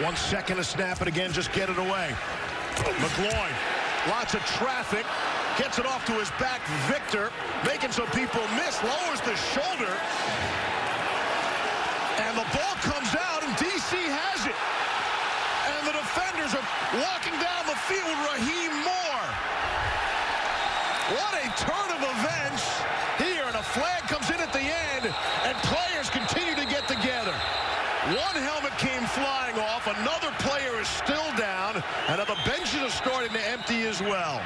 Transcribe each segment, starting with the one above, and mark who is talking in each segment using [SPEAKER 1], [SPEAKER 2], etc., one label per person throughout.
[SPEAKER 1] One second to snap it again, just get it away. McGloin, lots of traffic, gets it off to his back. Victor, making some people miss, lowers the shoulder. And the ball comes out, and D.C. has it. And the defenders are walking down the field. Raheem Moore. What a turn of events here, and a flag comes in at the end, and players continue to get together. One helmet came flying off, another player is still down, and the benches are starting to empty as well.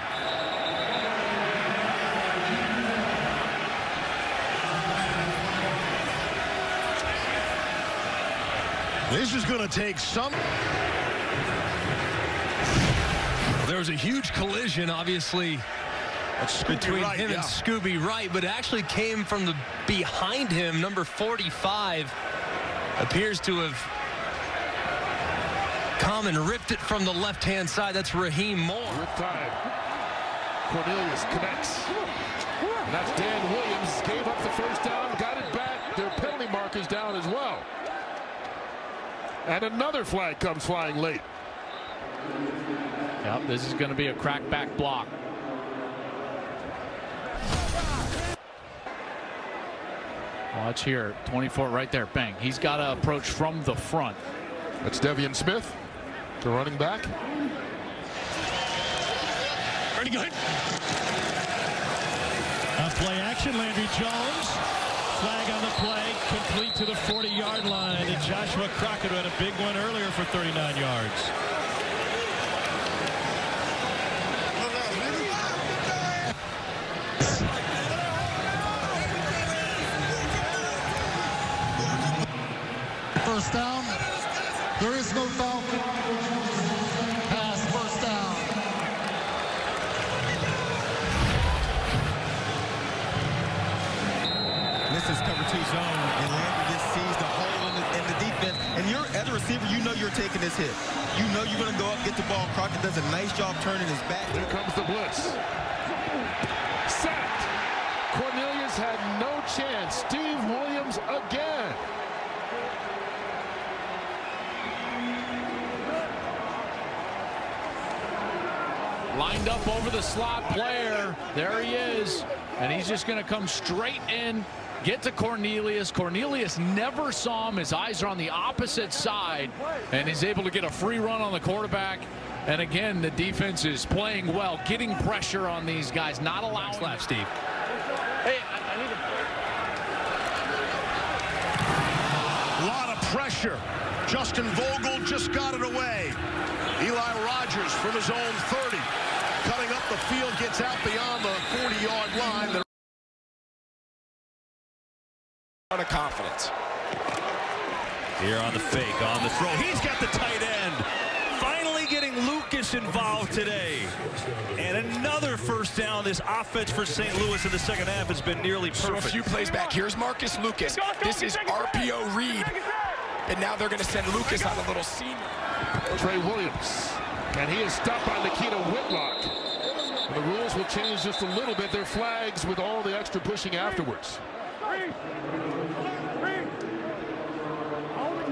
[SPEAKER 1] This is going to take some...
[SPEAKER 2] There was a huge collision, obviously, between
[SPEAKER 1] Wright,
[SPEAKER 2] him
[SPEAKER 1] yeah.
[SPEAKER 2] and Scooby Wright, but it actually came from the behind him. Number 45 appears to have come and ripped it from the left-hand side. That's Raheem Moore.
[SPEAKER 3] With. Cornelius connects. And that's Dan Williams. Gave up the first down, got it back. Their penalty markers down as well. And another flag comes flying late.
[SPEAKER 4] Yep, this is going to be a crackback block. Watch here, 24 right there, bang. He's got to approach from the front.
[SPEAKER 3] That's De'Veon Smith, the running back.
[SPEAKER 1] Pretty good. ahead.
[SPEAKER 5] On play action, Landry Jones. Flag on the play, complete to the 40-yard line. And Joshua Crockett had a big one earlier for 39 yards.
[SPEAKER 6] First down. There is no foul.
[SPEAKER 7] Zone, and Landry just sees the hole in the, in the defense. And you're, as a receiver, you know you're taking this hit. You know you're going to go up, get the ball. Crockett does a nice job turning his back.
[SPEAKER 3] Here comes the blitz. Sacked. Cornelius had no chance. Steve Williams again.
[SPEAKER 4] Lined up over the slot player. There he is. And he's just going to come straight in, get to Cornelius. Cornelius never saw him. His eyes are on the opposite side. And he's able to get a free run on the quarterback. And again, the defense is playing well, getting pressure on these guys, not allowing
[SPEAKER 2] Left, Steve.
[SPEAKER 4] Hey, I, I need
[SPEAKER 1] A lot of pressure. Justin Vogel just got it away. Eli Rogers from his own 30. Cutting up the field, gets out beyond the 40-yard line.
[SPEAKER 8] Out of confidence.
[SPEAKER 5] Here on the fake, on the throw. He's got the tight end. Finally getting Lucas involved today. And another first down. This offense for St. Louis in the second half has been nearly
[SPEAKER 8] So a few plays back. Here's Marcus Lucas. This is RPO Reed. And now they're going to send Lucas on a little seam.
[SPEAKER 3] Trey Williams. And he is stopped by Nikita Whitlock. And the rules will change just a little bit. They're flags with all the extra pushing afterwards.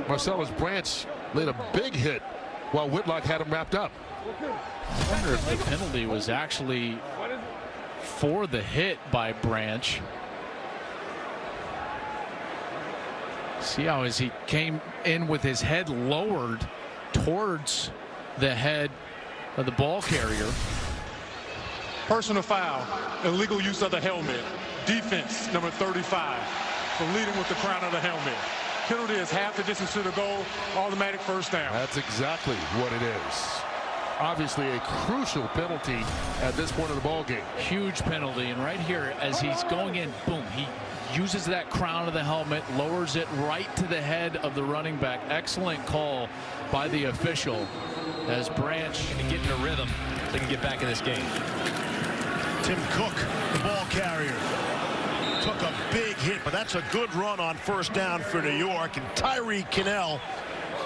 [SPEAKER 3] Marcellus Branch laid a big hit while Whitlock had him wrapped up.
[SPEAKER 4] I wonder if the penalty was actually for the hit by Branch. See how as he came in with his head lowered towards the head of the ball carrier.
[SPEAKER 9] Personal foul, illegal use of the helmet. Defense, number 35, for leading with the crown of the helmet. Penalty is half the distance to the goal, automatic first down.
[SPEAKER 3] That's exactly what it is. Obviously a crucial penalty at this point of the ball game.
[SPEAKER 4] Huge penalty. And right here, as he's going in, boom, he uses that crown of the helmet, lowers it right to the head of the running back. Excellent call by the official as Branch
[SPEAKER 2] to get in a rhythm they can get back in this game.
[SPEAKER 1] Tim Cook, the ball carrier. Took a big hit, but that's a good run on first down for New York. And Tyree Kinnell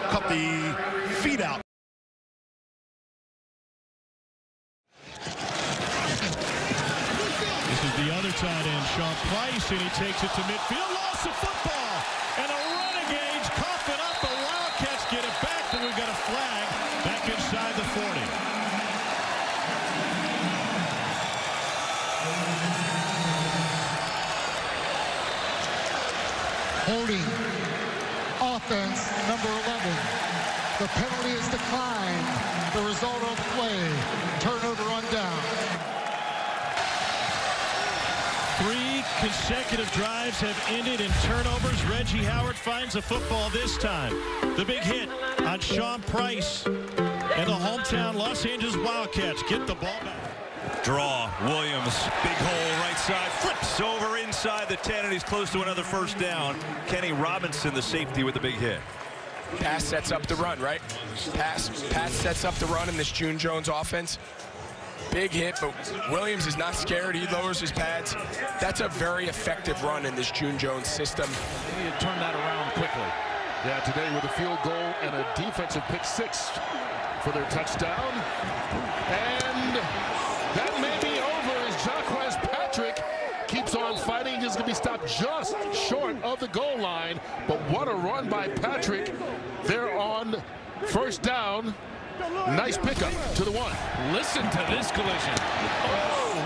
[SPEAKER 1] cut the feet out.
[SPEAKER 10] This is the other tight end, Sean Price, and he takes it to midfield. Lost the football. And a Renegades cough it up. The Wildcats get it back, but we've got a flag back inside the 40.
[SPEAKER 6] Holding. Offense number 11. The penalty is declined. The result of play. Turnover on down.
[SPEAKER 10] Three consecutive drives have ended in turnovers. Reggie Howard finds the football this time. The big hit on Sean Price. And the hometown Los Angeles Wildcats get the ball back.
[SPEAKER 5] Draw, Williams, big hole right side, flips over inside the 10, and he's close to another first down. Kenny Robinson, the safety, with the big hit.
[SPEAKER 8] Pass sets up the run, right? Pass, pass sets up the run in this June Jones offense. Big hit, but Williams is not scared. He lowers his pads. That's a very effective run in this June Jones system.
[SPEAKER 4] They need to turn that around quickly.
[SPEAKER 3] Yeah, today with a field goal and a defensive pick six for their touchdown. And that may be over as Jacques Patrick keeps on fighting. He's going to be stopped just short of the goal line. But what a run by Patrick. They're on first down. Nice pickup to the one.
[SPEAKER 4] Listen to this collision. Oh,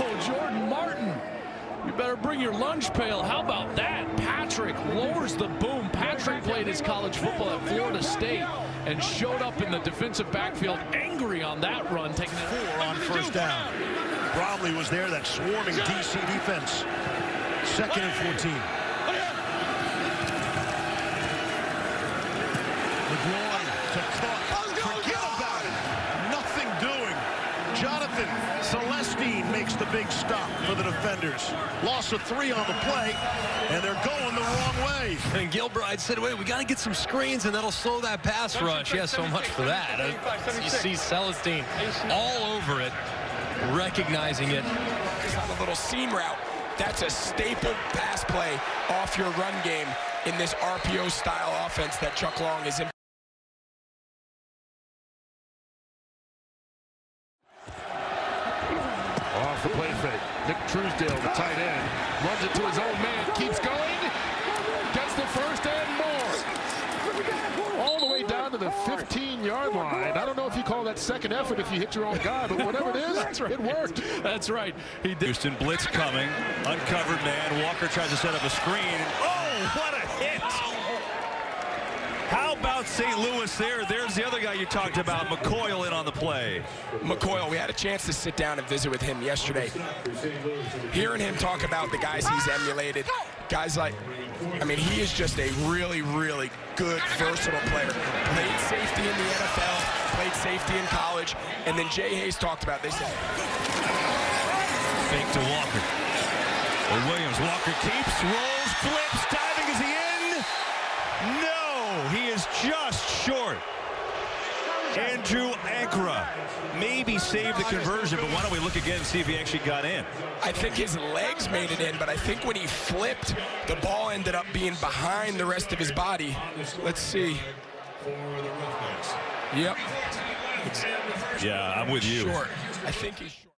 [SPEAKER 4] oh Jordan Martin. You better bring your lunch pail. How about that? Patrick lowers the boom. Patrick played his college football at Florida State and showed up in the defensive backfield angry on that run, taking it
[SPEAKER 1] four on first down. Bromley was there, that swarming DC defense. Second and 14. LeGrand to Cook. Forget about it. Nothing doing. Jonathan Celestin makes the big stop for the defenders. Loss of three on the play, and they're going the wrong way.
[SPEAKER 2] And Gilbride said, wait, we got to get some screens, and that'll slow that pass rush. Yeah, so much for that. Uh, you see Celestin all over it, recognizing it.
[SPEAKER 8] On a little seam route. That's a staple pass play off your run game in this RPO style offense that Chuck Long is in.
[SPEAKER 3] Nick Truesdell, the tight end, runs it to his own man, keeps going, gets the first and more. All the way down to the 15-yard line. I don't know if you call that second effort if you hit your own guy, but whatever it is,
[SPEAKER 4] right.
[SPEAKER 3] it worked.
[SPEAKER 4] That's right.
[SPEAKER 5] He did. Houston blitz coming. Uncovered man. Walker tries to set up a screen. Oh, what a hit! How about St. Louis there? There's the other guy you talked about, McCoyle in on the play.
[SPEAKER 8] McCoyle, we had a chance to sit down and visit with him yesterday. Hearing him talk about the guys he's emulated, guys like, I mean, he is just a really, really good, versatile player. Played safety in the NFL, played safety in college, and then Jay Hayes talked about, they said.
[SPEAKER 5] Fake to Walker. Williams, Walker keeps, rolls, flips, diving, is he in? No, he is just short. Andrew Ankrah maybe saved the conversion, but why don't we look again and see if he actually got in?
[SPEAKER 8] I think his legs made it in, but I think when he flipped, the ball ended up being behind the rest of his body. Let's see. Yep.
[SPEAKER 5] Yeah, I'm with you.
[SPEAKER 8] Short. I think he's short.